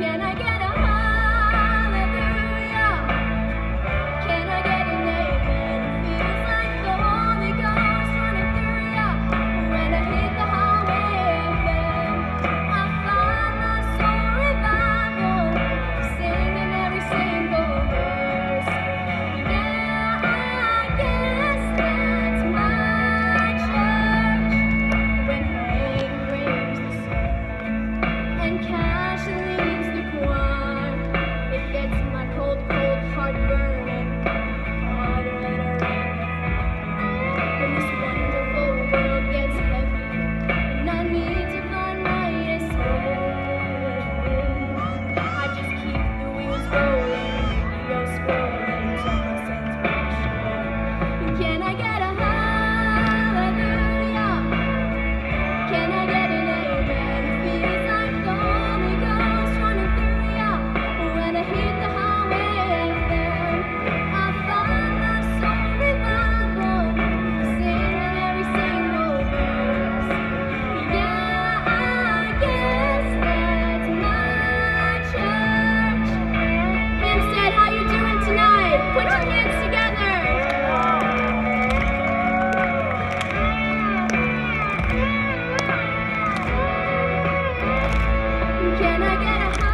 Can I get Can I get a